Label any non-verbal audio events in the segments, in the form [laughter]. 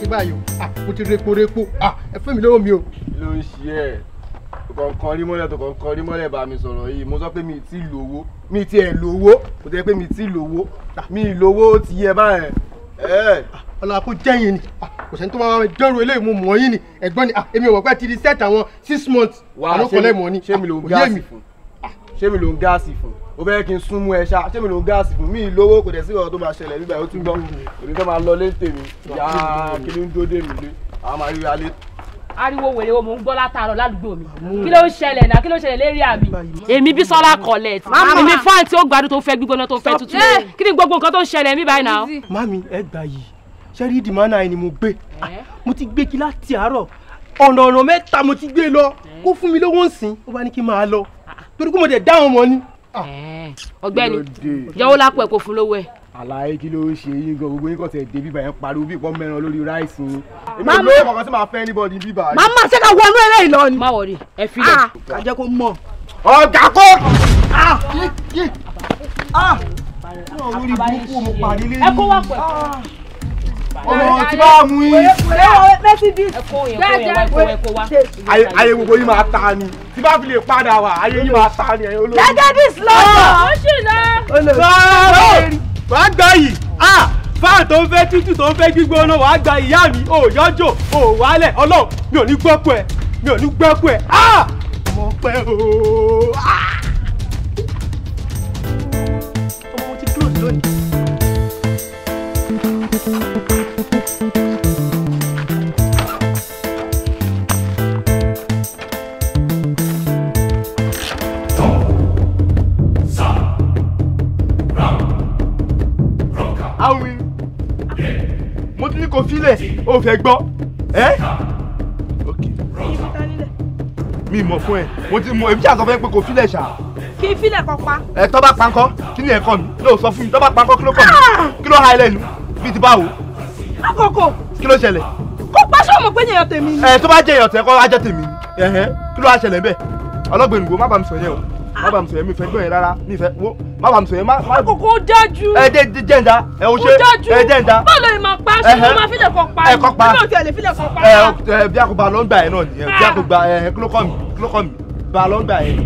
ṣe báyìí o. Ah mo ti repo repo. Ah ẹ fún mi lówó mi o. ló ń ṣe ẹ. Tó kàn kan rí mọ́lẹ̀ tó kàn kan rí mọ́lẹ̀ bá mi sọ̀rọ̀ yìí. Mo sọ pé mi tí lówó mi ì tiẹ̀ lówó kò tẹ́ pé mi tí lówó mi ì lówó ti yẹ báyẹn. Ẹ. Ọlọ́wà kó jẹ́yìn ni. Ah kò sẹ́ni tó máa dẹ́rù eléyìí mo mọ̀ yín ni. Ẹ̀gbọ́n ni ah èmi ò mọ̀ pé ti di set àwọn six months. Àlọ́ kọ́lẹ́ mọ̀ ni. ṣé mi ló ń kò gáàsì mi. fún? Ṣé mi ló ń gáàsì fún o fẹ́ kí n sún mú ẹ ṣá. Ṣé mi ló ń gáàsì fún? Mi lówó kò dẹ̀ sí ọ̀rọ̀ tó máa ṣẹlẹ̀ nígbà yóò tún gbọ́. Èmi fẹ́ máa lọ lé tèmi. Ìyá kí ń dóde mi lé. Àwọn máa rí wa lé ariwo wèrè wo mò ń gbọ́ látàárọ̀ ládùúgbò mi? Kí ló ń ṣẹlẹ̀ náà? Kí ló ń ṣẹlẹ̀ lérí àmì. èmi Bísọ́lá Collect èmi fáìn tí ó gbádùn tó fẹ́ gbígbóná tó fẹ́ tutù. Kí ni gbogbo nǹkan tó ń ṣẹlẹ̀ mí báyìí náà. mami ẹ gbà yìí. Ṣẹ́rí dìmánà yìí ni mo gbé? Ah, mo ti gbé kí láti àárọ̀. Ọ̀nà ọ̀nà mẹ́ta mo ti gbé lọ. Kó fún mi lówó ń sìn. Ó bá ní kí n máa lọ. Torí pé mo dẹ̀ dá wọn mọ́ ni. Ọ̀gbẹ́ni Lóde. yọwó lápò ẹ kó fún lówó ẹ. àlàyé kí ló ń ṣe yín gan gbogbo yín kàn tẹ̀ dé bíbá yẹn pariwo bí ìpọ́n mẹ́ran lórí ráìsì yín èmi ò lóye kankan tí màá fẹ́ anybody bíbá yìí. màmá ṣé ká wọnú eré ìlọ ni. má wọrí ẹ filẹ̀. Ah, ká jẹ́ kó mọ̀. ọ̀gá kó. lé ẹ kó wá pẹ̀. Ọmọ tí bá mú yín. ayé gbogbo yín máa ta ni? Tí bá fi lè padà wá ayé yín máa ta ni ẹ̀yin olórí. Mercedes lọ́jọ́. ó sì lọ. wàá gbà yìí ah fáà tó ń fẹ́ tútù tó ń fẹ́ gbígbóná wàá gba ìyá mi. Ò yọjò. Ò wálẹ̀. Ọlọ́run mi ò ní gbọ́kú ẹ. Mi ò ní gbọ́kú ẹ. Ah mo pẹ́ o o fẹ́ gbọ́. Ẹ́? Mi mọ̀ fún ẹ. Mo ti mọ èmi tí a sọ fún ẹ pé kó filẹ̀ ṣá. Kí filẹ̀ kọ́ pa. ẹ tọ́ bá pankọ́ kí ni ẹ̀kọ́ mi? Ló sọ fún mi tọ́ bá pankọ́ kí ló kọ́ mi? Kí ló ha ẹ lẹ́nu? Bíi ti báwo àkókò. Kí ló ṣẹlẹ̀? Kó pa sọ́ọ̀mù pé yẹn tèmi ni. ẹ tó bá jẹ́ èèyàn tẹ́ kọ́ tèmi kí ló wá ṣẹlẹ̀ bẹ́ẹ̀? Ọlọ́gbìn ìgbò má bàa mi sọ yẹn o má bàa mi fẹ́ gbọ́ yẹn rárá. Mi fẹ́ wo má bàa yẹn má àkókò dájú. ẹ dé jẹ́ ǹda ẹ o ṣe ẹ jẹ́ ǹda báwo lè máa pa ṣé mo Ẹhẹ́. máa filẹ̀ kọ́ pa. Ẹ kọ́ pa. ẹ bí akóba ló ń gbà yẹn náà nìyẹn bí akóba ẹ kí ló kọ́ mi? Kí ló kọ́ mi? Bá ló ń gbà yẹn.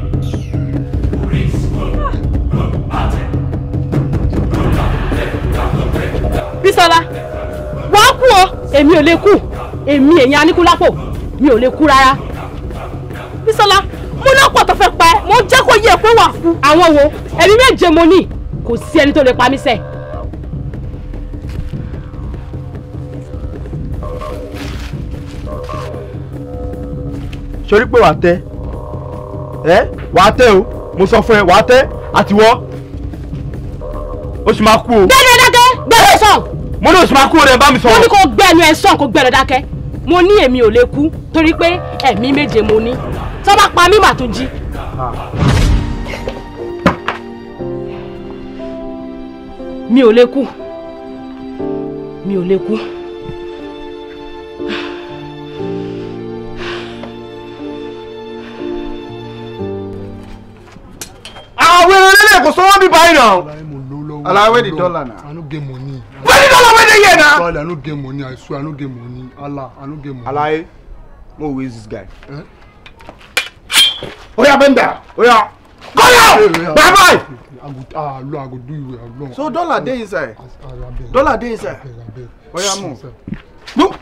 Bísọ́lá wàá kú o. Èmi ò lè kú. Èmi èyàn Aníkúlápò. Mi ò lè kú rárá. Bísọ́lá mo lọ́pọ̀ tó fẹ́ pa ẹ́. Mo jẹ́ kó yẹ pé wà kú àwọn wo? Ẹ̀mí méje mo ní. Kò sí ẹni tó lè pa mí sẹ́ sori pé wàá tẹ. Ẹ wàá tẹ o. Mo sọ fún ẹ wàá tẹ. Àtiwọ́ o sì máa kú o. Gbẹ́nu ẹ dákẹ́. Gbẹ́nu ẹ sàn. Mo ní o sì máa kú o rẹ bá mi mo ní sọ̀rọ̀. kó gbẹ́nu ẹ sàn kó gbẹ́nu ẹ dákẹ́. Mo ní èmi ò lè kú torí pé ẹ̀mí méje mo ní tó bá pa mí mà tó jí. mi ò lè kú mi ò lè kú. àwọn eléyìí kò sọ́wọ́ bí báyìí náà. Allow where the dollar now? I no get money. wẹ́n ní dọ́là wẹ́n ní yẹn náà. Sorry, I no get money. I swear I no get money. Allah, I no get money. alaye mo waste this guy. Eh? Oya benda oya kọ́lá bye bye. I go I go do you. No. So dollar dey inside. Dollar dey inside. Oya move. Move.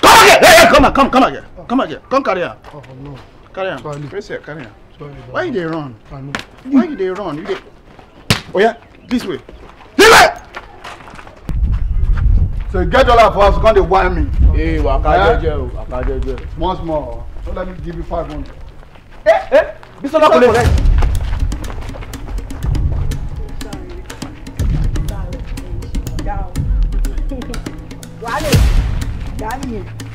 Come again. Hey, hey, come on, come, come again. Come again. Come carry am. Oh no. Carry am. Sorry. Face here, carry am. Sorry. Why you dey run? Why you dey run? You dey. Oya, this way. This way. So you get dollar for us, you come dey whine me. ee wà ká Eh? jẹjẹ o wà ká jẹjẹ. Once more. So let me give you five hundred. Bisola kò lè. wàhálẹ̀ dání yẹn. Bibi.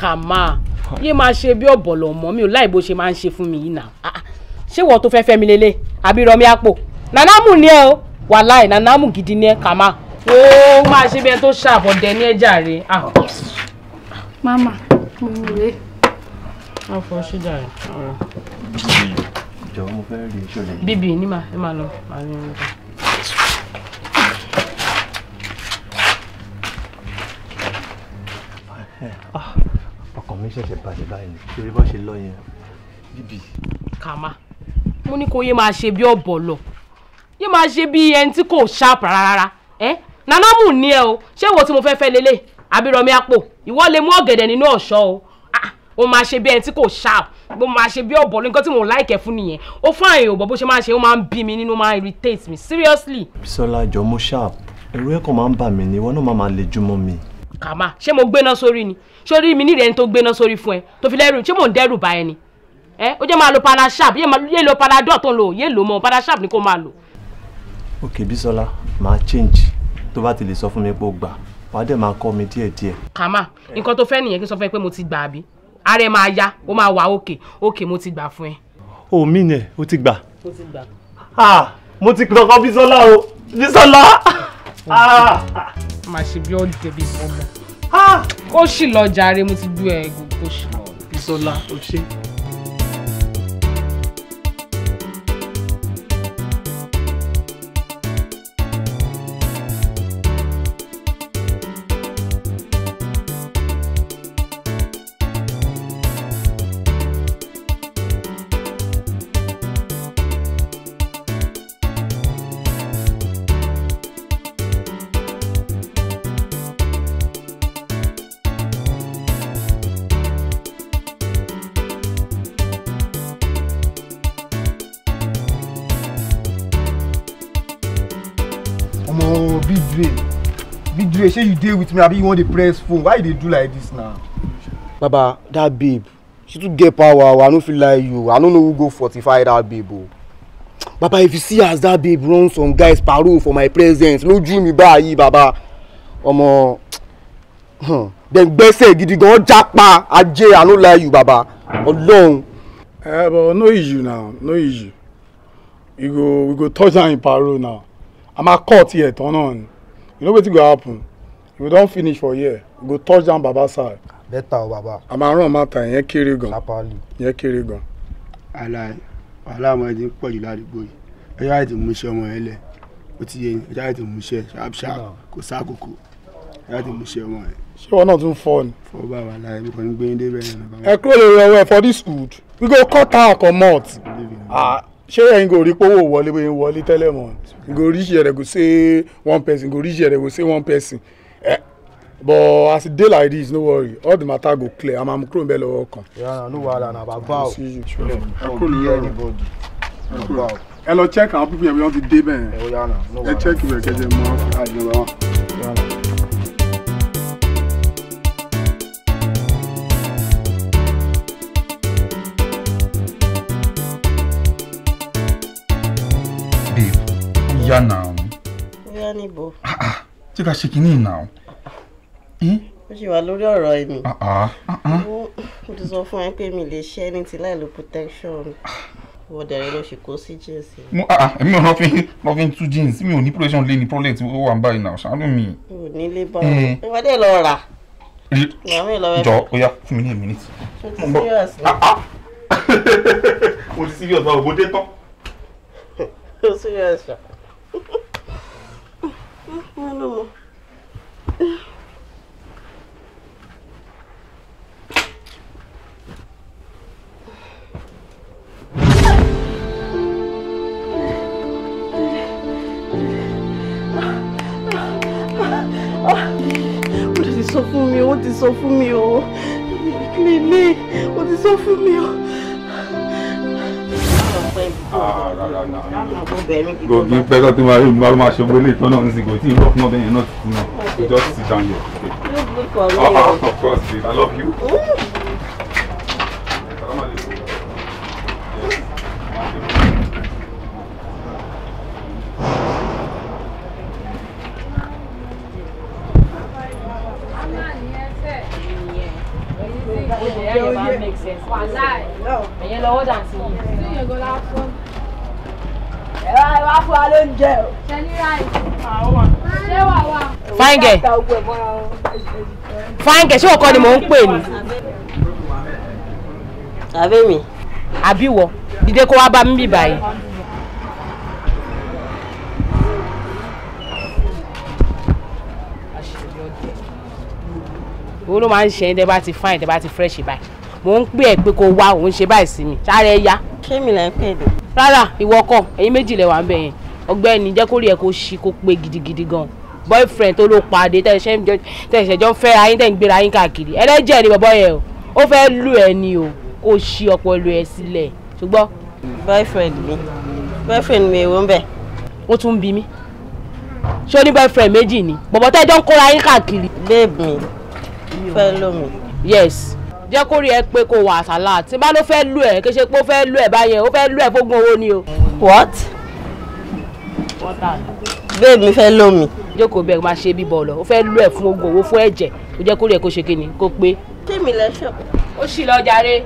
Kàmá yé máa ṣe bí ọ̀bọ̀lọ̀ mọ́ mi ò láì bó ṣe máa ń ṣe fún mi yìí nà Ah, ah. ṣé wọ́n tó fẹ́ fẹ́ mi lélẹ̀ àbí rọmi àpò nanamu ni ẹ o wàláì nanamu gidi ni ẹ kàmá ó máa ṣe bí ẹ tó ṣàbọ̀dẹ ní ẹjà rẹ. mama mo rè é. fẹ́ rí iṣẹ́ rẹ̀. bíbí ní ma ẹ máa lọ màá rí ẹ níta. Mi ṣẹ̀ṣẹ̀ balẹ̀ báyìí ni. Torí bá ṣe lọ yẹn bíbí. kàmá mo ní kó yé máa ṣe bí ọ̀bọ̀lọ̀ yé máa ṣe bí ẹni tí kò ṣáàpù rárá ẹ nanamu ní ẹ o. Ṣé wo tí mo fẹ́ fẹ́ lélẹ̀? Àbí rọmi àpò? Ìwọ lè mú ọ̀gẹ̀dẹ̀ nínú ọ̀ṣọ́ o. Ah, o máa ṣe bí ẹni tí kò ṣáàpù mo máa ṣe bí ọ̀bọ̀lọ̀ nǹkan tí mo láìkẹ́ fún nìyẹn. Ó fún àyè òbọ̀ bó ṣe máa ṣe ó máa ń bí mi nínú máa ń irritate me. Seriously. Bísọ́lá jọ mo sharp. Ẹ̀rù ẹ̀kọ́ máa ń bà mí ni. Ìwọ náà máa máa le jùmọ̀ mi. Kàmá ṣé mo gbéná sórí ni sórí mi nídìí ẹni tó gbéná sórí fún ẹ tó fi lẹ́rù ṣé mò ń dẹ́rù bá ẹni ẹ ó jẹ́ máa lo parasharp yé lo paradol tó ń lò yé lò mọ́ parasharp ni kò máa lò. ok Bísọ́lá máa change tó bá ti lè sọ fún mi pé ó gbà wàá dẹ̀ máa kọ́ mi díẹ̀díẹ̀. kàmá nǹkan tó fẹ́ nìyẹn kí n sọ fún ẹ pé mo ti gbà á bí ara ẹ máa yá ó máa wà òkè òkè mo ti gbà fún ẹ. o mi nẹ o ti gbà. mo ti gbà. ah mo ti kọ́kọ́ Bísọ́lá o Bísọ́lá. ah máa ṣe bí ọ̀dẹ̀ bí ọmọ. ah ó sì lọ jàre mo ti gbé ẹ gbogbo lọ. Bísọ́lá o ṣe. Omo big dre big dre shey you dey with me abi you wan dey press phone why you dey do like this now. baba dat babe she too get power i no fit lie you i no know who go fortify dat babe o baba if you see as dat babe run some guys parole for my presence lójú mi báyìí baba ọmọ hmm, dem gbẹ́sẹ̀ gidi gan japa ajé i no lie you baba ọlọ́run. Eh, but no issue now, no issue. We go, we go touch am in parole now. I'm a court here, turn on. You know wetin go happen? If we don finish for here, we go touch down Baba side. bẹ́tà o baba I'm a run matter, ìyẹn kéré gan, sapali. ìyẹn kéré gan. aláì wàhálà ọmọ ẹni pọ̀ jù ládùúgbò yìí ẹjọ́ àti múṣẹ́ ọmọ yẹn lẹ̀ ó ti yín ẹjọ́ àti múṣẹ́ sharp sharp kò sákòókò ẹjọ́ àti múṣẹ́ ọmọ yẹn Ṣé wọn náà tún fọ́ ni? fọwọ́ bá wà láì mi kàn ní gbé yín débẹ̀ yẹn Ẹ kúrò lórí ọwọ́ ẹ for this hood. We go cut am comot. Ṣé ẹ̀yin go rí pówó wọlé bóyá wọlé tẹ́lẹ̀ mọ́? Go reach here, they go say one person, go reach here, they go say one person. Eh, but as e dey like this, no worry, all the matter go clear. Àmọ́ àmọ́ kúrò ń bẹ̀ lọ́wọ́ kan. yàrá no wahala na baba o. Ẹ kò ẹ lọ check àwọn pípín ẹbí wọn ti dé bẹ́ẹ̀ ẹ o yàrá no ẹ check ibẹ̀ kẹjẹ mọ àjọba wọn. Ṣé ká ṣe kínní now. Eh? ó ṣì wà lórí ọ̀rọ̀ ẹ̀mí Ah, ah, ah, mo ti sọ fún ẹ pé mi lè ṣe ẹni tí láì lo protection wọ́n dẹ̀rẹ̀ ló ṣe kó sí jíǹsì mo ah èmi ò lọ́fín lọ́fín two jeans mi ò ní protection lé ní problem tí ó wà ń báyìí náà ṣàánú mi. mi ò nílé bá wọn ìwádìí lọ rà jọ yá fún mi ní a minute. tó ti serious ni [laughs] mo ti serious báwo bó dé tán. [laughs] tó serious ṣá. [laughs] mọ. wọ́n ti sọ fún mi wọ́n ti sọ fún mi o lílé wọ́n ti sọ fún mi o. gògì pẹ́ tó ti máa rí máa máa ṣe wọlé ìtọ́nà ní sìgò tí ìlú ọ̀fun náà bẹ́yẹn náà ti kú you just sit down here. Ah, ah, of course babe I love you. wàláì ẹ̀yẹn lọ́wọ́ dànsí yìí. Ṣé ìyẹn la fọ́? Ẹ wá ẹ wá fún wa lóúnjẹ o. Ṣé ní ráìsì? Ṣé wà wà? fine girl ta ogun ẹ̀ mọ́ra wọn. fine girl ṣé ọkọ ni mò ń pè ní. àbẹ́ mi àbí wọ dìde kó wá bá mi bì báyìí. owó ló máa ń ṣe ẹni tẹ bá ti fine tẹ bá ti fresh báyìí mò ń pè ẹ pé kó wá òun ṣe báyìí sí mi sáré yá. ṣé mi là ń pè ní. Rárá ìwọ kọ́ ẹ̀yin méjì lẹ wà ń bẹ yẹn. Ọ̀gbẹ́ni jẹ́ kó rí ẹ kó ṣí kó pé gidigidi gan. Boyfriend tó ló pàdé tẹ̀sẹ̀ jọ ń fẹ́ra yín tẹ̀ ń gbéra yín káàkiri. Ẹlẹ́jẹ̀ ni bọ̀bọ̀ yẹn o. Ó fẹ́ lù ẹ ni o kó ṣí ọpọlọ ẹ sílẹ̀. Ṣùgbọ́n boyfriend mi. Boyfriend mi èwo ń bẹ̀. ó tún bi mí. Ṣé ó ní boyfriend méjì ni? Bọ̀bọ̀ tẹ́ jọ ń kóra yín káàkiri. babe mi. Fẹ́ lómi. yes jẹ́ kó rí ẹ pé kó wà àsálà tí bá ló fẹ́ lù ẹ kí ṣe pé ó fẹ́ lù ẹ báyẹn ó fẹ́ lù ẹ fógun owó ni o. what. babe mi fẹ́ lómi. jókòó bẹ́ẹ̀ máa ṣe bíbọ̀ lọ ó fẹ́ lù ẹ fún ogun owó fún ẹ̀jẹ̀ ó jẹ́ kó rí ẹ kó ṣe kíni kó pé. ṣé mi lẹ́sọ̀. ó sì lọ jàre